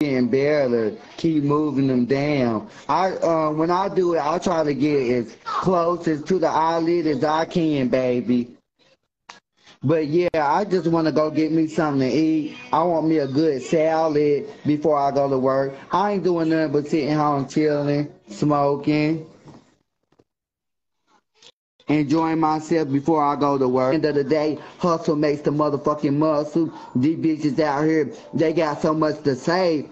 getting better. Keep moving them down. I uh, when I do it, I try to get as close as to the eyelid as I can, baby. But yeah, I just want to go get me something to eat. I want me a good salad before I go to work. I ain't doing nothing but sitting home chilling, smoking, enjoying myself before I go to work. End of the day, hustle makes the motherfucking muscle. These bitches out here, they got so much to say.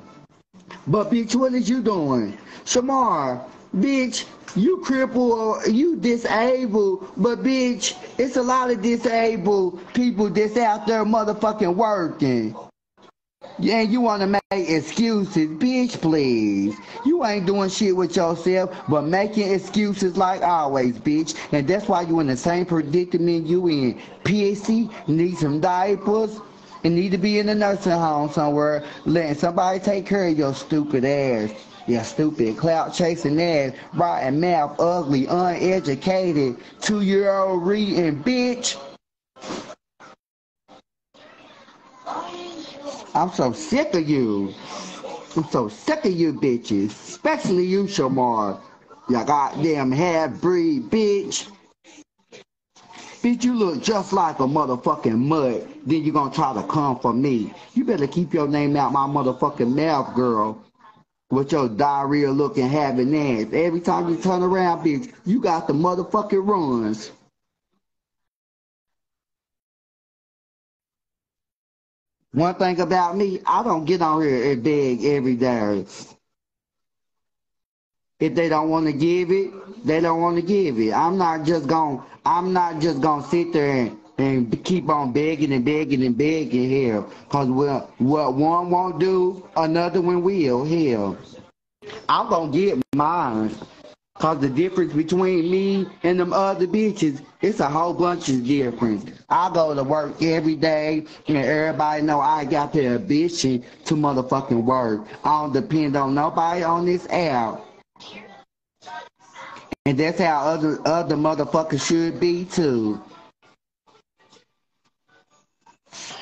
But bitch, what is you doing? Shamar, bitch, you crippled or you disabled, but bitch, it's a lot of disabled people that's out there motherfucking working. Yeah, you want to make excuses, bitch, please. You ain't doing shit with yourself, but making excuses like always, bitch. And that's why you in the same predicament you in. Pissy, need some diapers, and need to be in a nursing home somewhere, letting somebody take care of your stupid ass. You stupid clout chasing ass, rotten mouth, ugly, uneducated, two year old reading bitch. I'm so sick of you. I'm so sick of you bitches, especially you, Shamar. You goddamn half breed bitch. Bitch, you look just like a motherfucking mud. Then you gonna try to come for me. You better keep your name out my motherfucking mouth, girl. With your diarrhea looking having ass. Every time you turn around, bitch, you got the motherfucking runs. One thing about me, I don't get on here and beg every day. If they don't want to give it, they don't want to give it. I'm not just going I'm not just gonna sit there and, and keep on begging and begging and begging here. Cause what what one won't do, another one will. Hell. I'm gonna get mine. Cause the difference between me and them other bitches, it's a whole bunch of difference. I go to work every day and everybody know I got the ambition to motherfucking work. I don't depend on nobody on this app. And that's how other other motherfuckers should be too.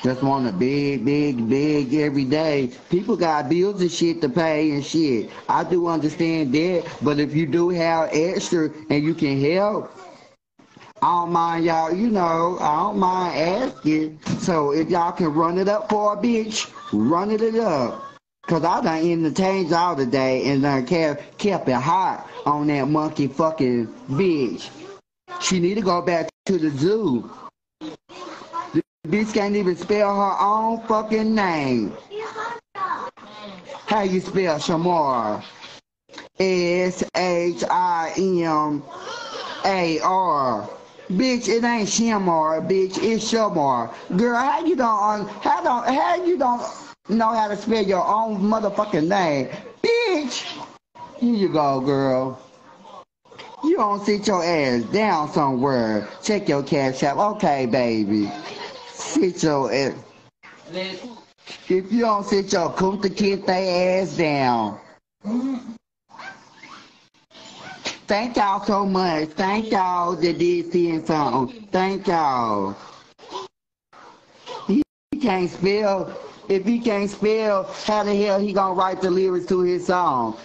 Just want a big, big, big every day. People got bills and shit to pay and shit. I do understand that, but if you do have extra and you can help, I don't mind y'all, you know, I don't mind asking. So if y'all can run it up for a bitch, run it up. Cause I done entertained y'all today and done kept, kept it hot on that monkey fucking bitch. She need to go back to the zoo. Bitch can't even spell her own fucking name. How you spell Shamar? S H I M A R. Bitch, it ain't Shamar, bitch, it's Shamar. Girl, how you don't how don't how you don't know how to spell your own motherfucking name? Bitch! Here you go, girl. You don't sit your ass down somewhere. Check your cash app. Okay, baby. Sit your ass. If you don't sit your Kunta Kinte ass down. Thank y'all so much. Thank y'all that did seeing something. Thank y'all. He can't spell. If he can't spell, how the hell he gonna write the lyrics to his song?